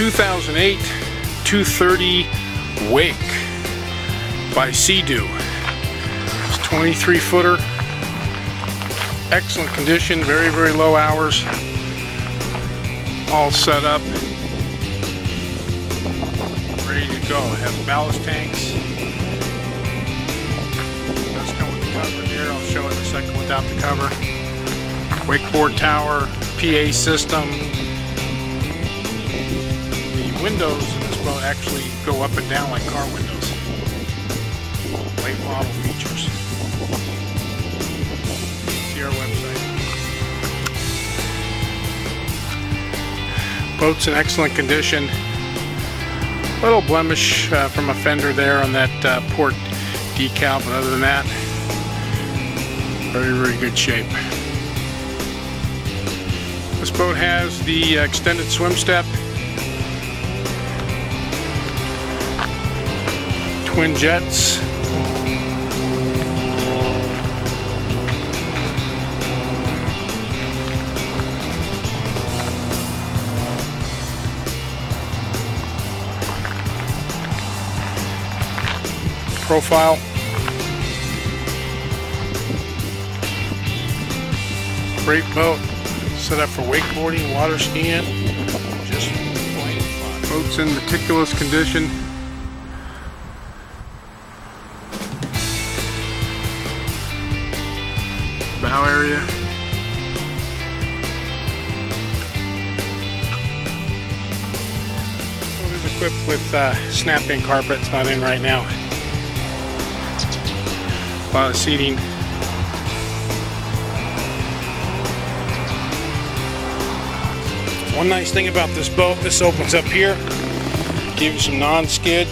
2008 230 Wake by Sea-Doo. It's 23 footer. Excellent condition, very, very low hours. All set up. Ready to go. Have ballast tanks. Does come with the cover here. I'll show it in a second without the cover. Wakeboard tower, PA system. Windows in this boat actually go up and down like car windows. Late model features. See our website. Boat's in excellent condition. Little blemish uh, from a fender there on that uh, port decal, but other than that, very, very good shape. This boat has the extended swim step, twin jets, profile. Great boat, set up for wakeboarding, water skiing, just plain fun. Boat's in meticulous condition. Area. Boat is equipped with uh, snap-in carpet, not in right now. Lot of seating. One nice thing about this boat, this opens up here, give you some non-skid.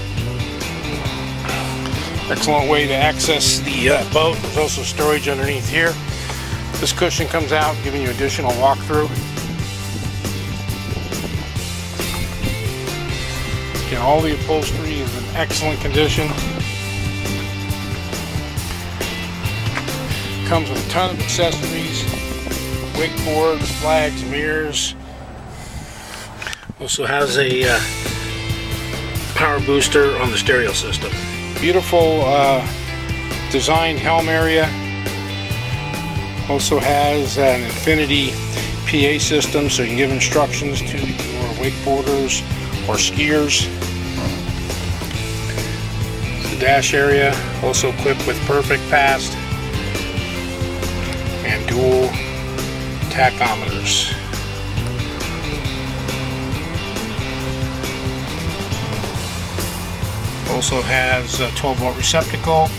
Excellent way to access the uh, boat. There's also storage underneath here. This cushion comes out, giving you additional walkthrough. Again, all the upholstery is in excellent condition. Comes with a ton of accessories, wakeboards, flags, mirrors. Also has a uh, power booster on the stereo system. Beautiful uh, designed helm area. Also has an infinity PA system so you can give instructions to your wakeboarders or skiers. The dash area also equipped with PerfectPass and dual tachometers. Also has a 12 volt receptacle,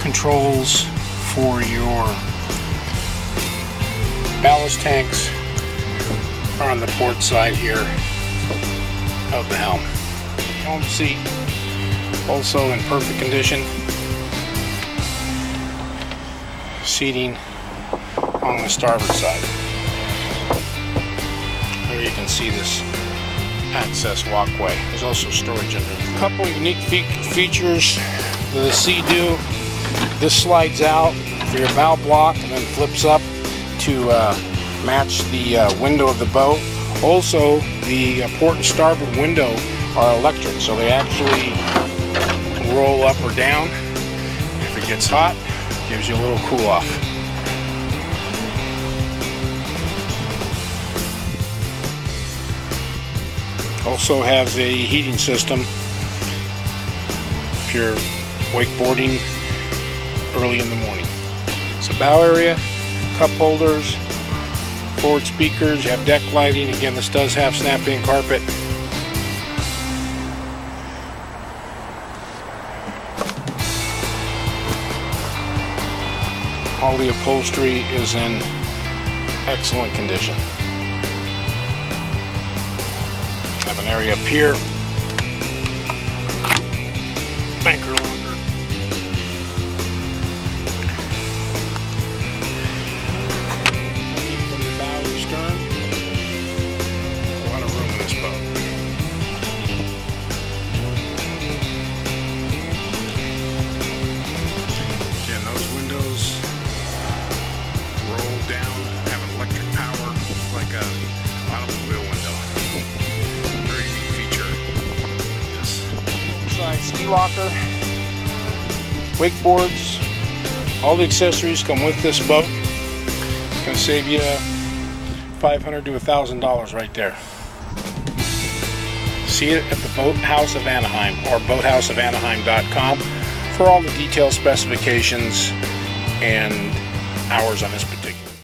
controls for your ballast tanks are on the port side here of the helm. Helm seat also in perfect condition. Seating on the starboard side. There you can see this access walkway. There's also storage underneath. A couple unique fe features the Sea-Doo. This slides out for your bow block and then flips up to uh, match the uh, window of the boat. Also, the uh, port and starboard window are electric, so they actually roll up or down. If it gets hot, gives you a little cool off. Also has a heating system if you're wakeboarding early in the morning. It's a bow area, cup holders, forward speakers, you have deck lighting. Again, this does have snap-in carpet. All the upholstery is in excellent condition. Have an area up here. Banker have electric power like a automobile window. Very neat feature. ski locker, wakeboards, all the accessories come with this boat. It's going to save you 500 to $1,000 right there. See it at the Boathouse of Anaheim or boathouseofanaheim.com for all the detailed specifications and hours on this